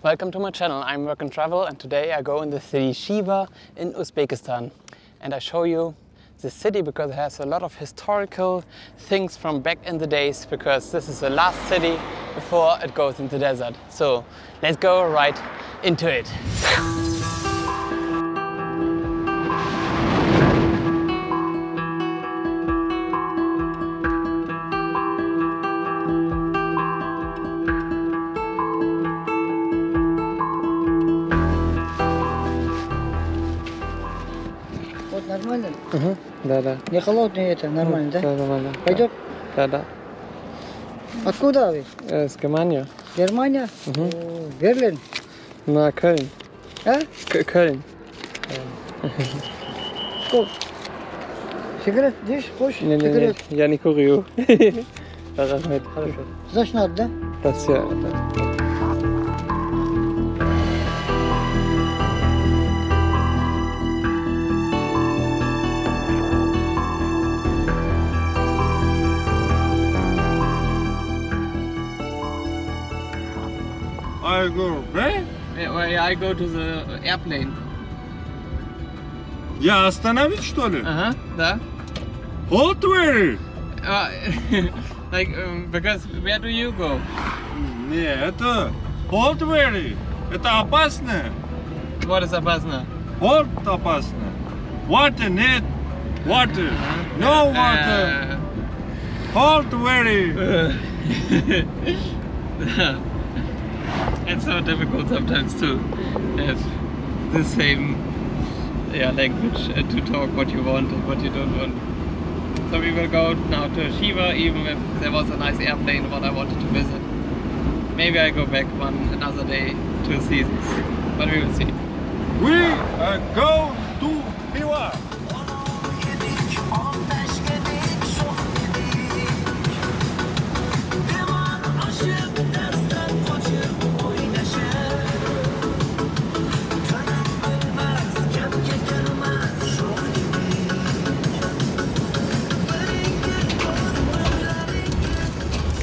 Welcome to my channel. I'm Work and Travel and today I go in the city Khiva in Uzbekistan and I show you the city because it has a lot of historical things from back in the days because this is the last city before it goes into desert. So let's go right into it. Да, да. Не холодный это, нормально, да? нормально. Пойдем. Да, да. Откуда вы? С Германия. Германия? О, Берлин. На Кöln. А? Köln. Сколько? Сигарет здесь хочешь? Не, не, не, я не курю. Хорошо. Значит, надо, да? Ja. I go where? Yeah, I go to the airplane. Я остановить что ли? Uh huh. Да. Hold where? Uh, like um, because where do you go? Не, это hold where? Это опасно. What is опасно? Hold опасно. Water нет. Water. No water. Hold where? it's so difficult sometimes to have the same yeah, language and to talk what you want and what you don't want. So we will go now to Khiva even if there was a nice airplane what I wanted to visit. Maybe I go back one another day to see but we will see. We uh, go to Khiva.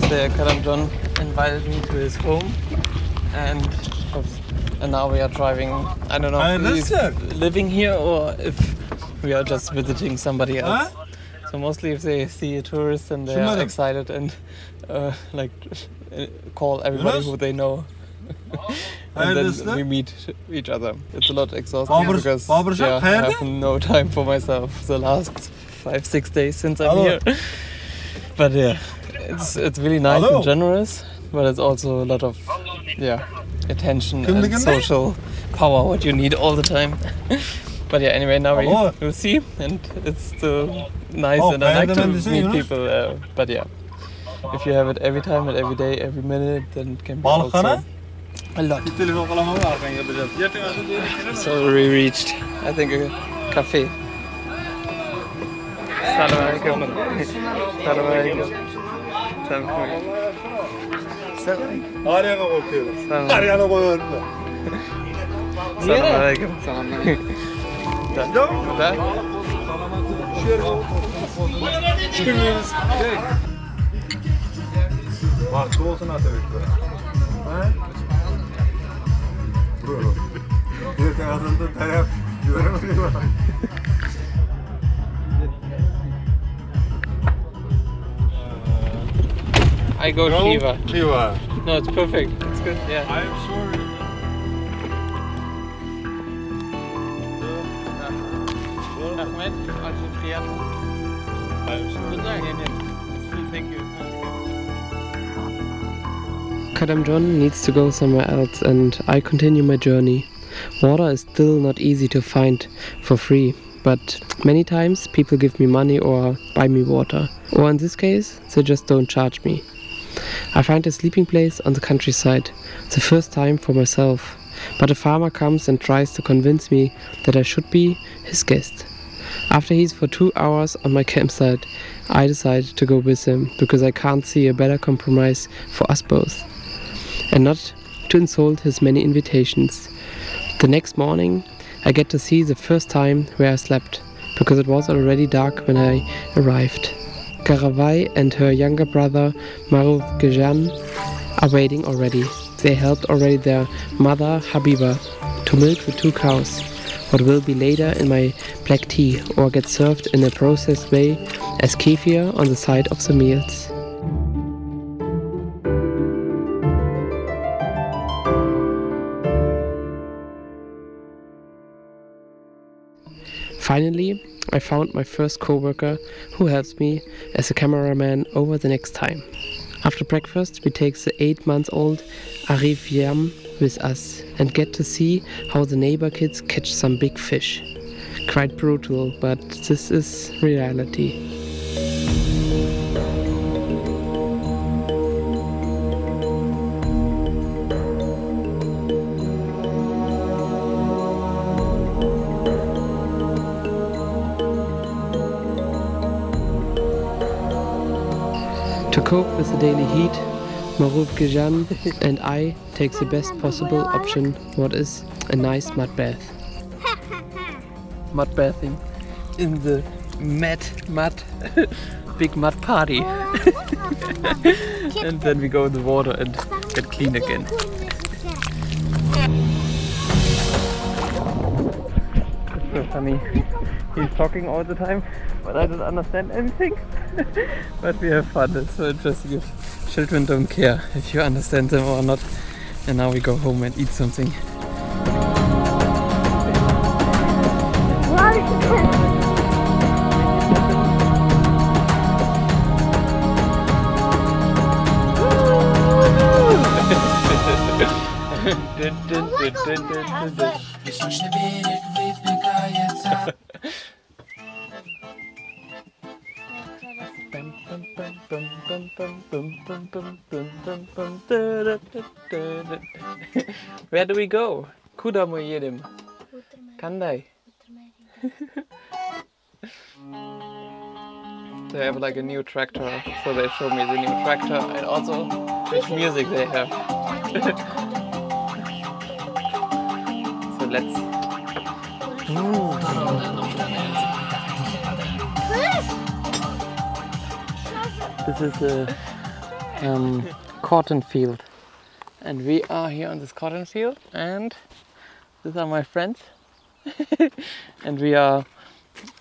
The Karam John invited me to his home and and now we are driving I don't know I if understand. living here or if we are just visiting somebody else. Huh? So mostly if they see a tourist and they are excited and uh, like uh, call everybody who they know. And then we meet each other. It's a lot exhausting because yeah, I have no time for myself the last five six days since I'm here. But yeah, it's it's really nice Hello. and generous, but it's also a lot of yeah attention and social power what you need all the time. but yeah, anyway, now we Hello. will see, and it's still nice, Oh, and I like to beğendim ben de seni, meet people. Uh, but yeah, if you have it every time and every day, every minute, then it can be Balıkhane? also a lot. Bir telefon kalama var arkan yapacağız. Yetin hadi diyelim. So we reached, I think, a cafe. Salam alaikum. Salam alaikum. Sen koy. Sen koy. Araya koyuyorum. Sen koy. Araya koyuyorum. Selam aleyküm. Selam aleyküm. Da. Çıkmıyoruz. Bak bu olsun Atabek. Ha? Bro. Bir tarafında taraf göremiyor. I go Shiva. Kiva. No, it's perfect. It's good. Yeah. I'm sorry. Ahmed, also I'm sorry. Thank you. Kadam John needs to go somewhere else and I continue my journey. Water is still not easy to find for free, but many times people give me money or buy me water. Or in this case, they just don't charge me. I find a sleeping place on the countryside, the first time for myself, but a farmer comes and tries to convince me that I should be his guest. After he's for two hours on my campsite, I decide to go with him because I can't see a better compromise for us both. And not to insult his many invitations. The next morning, I get to see the first time where I slept, because it was already dark when I arrived. Karavai and her younger brother Maruf Gajan are waiting already. they helped already their mother Habiba to milk the two cows, what will be later in my black tea or get served in a processed way as kefir on the side of the meals. Finally, I found my first co-worker who helps me as a cameraman over the next time. After breakfast, we take the 8 month old Arif Yam with us and get to see how the neighbor kids catch some big fish. Quite brutal, but this is reality. The daily heat, Maruf Gijan and I take the best possible option, what is a nice mud bath. Mud bathing in the mud, mud, big mud party. and then we go in the water and get clean again. so funny. He's talking all the time, but I don't understand anything. but we have fun. It's so interesting. If children don't care if you understand them or not. And now we go home and eat something. Where do we go? Kuda mu jedem. Kandai. they have like a new tractor, so they show me the new tractor and also which music they have. so let's. This is a um, cotton field, and we are here on this cotton field, and these are my friends, and we are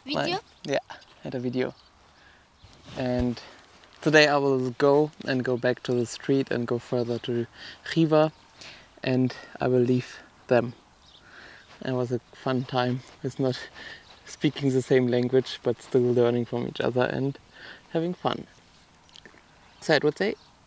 Video? yeah, at a video. And today I will go and go back to the street and go further to Khiva and I will leave them. It was a fun time. It's not speaking the same language but still learning from each other and having fun. So I would say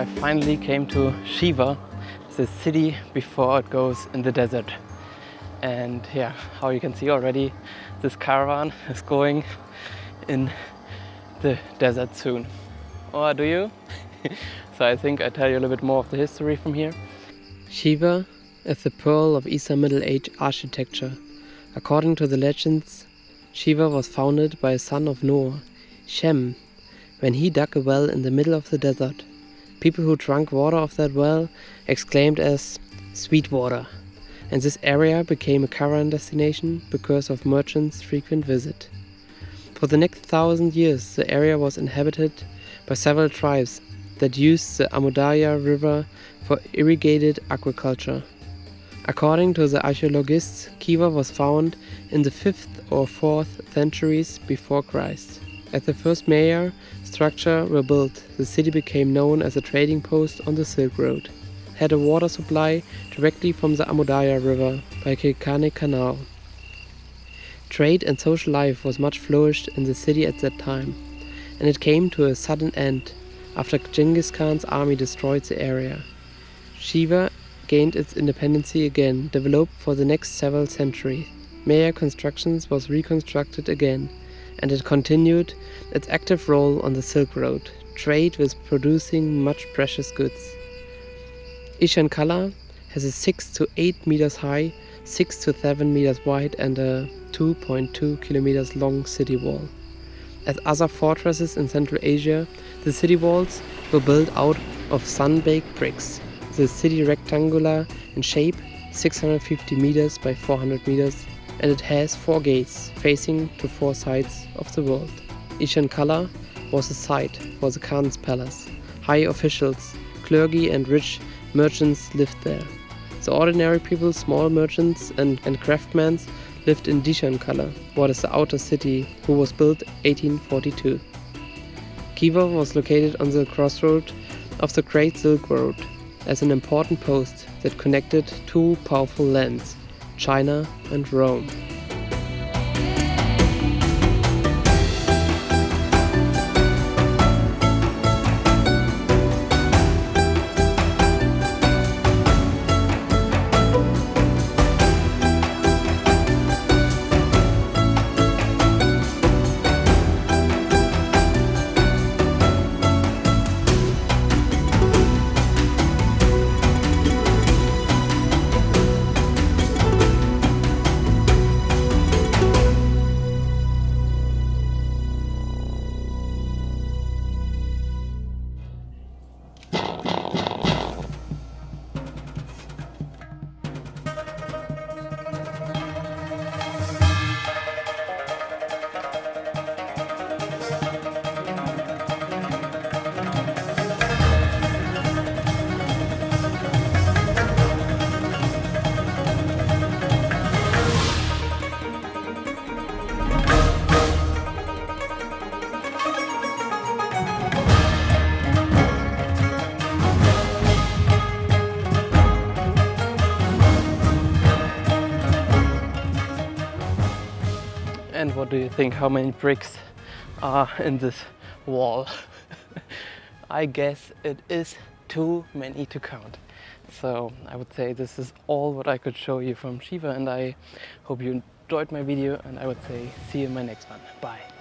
I finally came to Khiva, the city before it goes in the desert. And yeah, how you can see already, this caravan is going in the desert soon. Or do you? so I think I tell you a little bit more of the history from here. Khiva is the pearl of Eastern Middle Age architecture. According to the legends, Khiva was founded by a son of Noah, Shem, when he dug a well in the middle of the desert. People who drank water of that well exclaimed as sweet water, and this area became a caravan destination because of merchants' frequent visit. For the next thousand years, the area was inhabited by several tribes that used the Amu Darya River for irrigated agriculture. According to the archaeologists, Khiva was found in the 5th or 4th centuries before Christ. As the first major structure were built, the city became known as a trading post on the Silk Road. Had a water supply directly from the Amu Darya River by Kilkarni Canal. Trade and social life was much flourished in the city at that time, and it came to a sudden end after Genghis Khan's army destroyed the area. Khiva gained its independence again, developed for the next several centuries. Maya Constructions was reconstructed again, and it continued its active role on the Silk Road, trade with producing much precious goods. Ishan Kala has a 6 to 8 meters high, 6 to 7 meters wide, and a 2.2 kilometers long city wall. As other fortresses in Central Asia, the city walls were built out of sun-baked bricks. The city rectangular in shape, 650 meters by 400 meters, and it has four gates facing to four sides of the world. Ishan Kala was a site for the Khan's palace. High officials, clergy, and rich merchants lived there. The ordinary people, small merchants, and, and craftsmen lived in Dishan Kala, what is the outer city, who was built 1842. Khiva was located on the crossroad of the Great Silk Road as an important post that connected two powerful lands, China and Rome. Do you think? How many bricks are in this wall? I guess it is too many to count. So I would say this is all what I could show you from Khiva and I hope you enjoyed my video and I would say see you in my next one. Bye.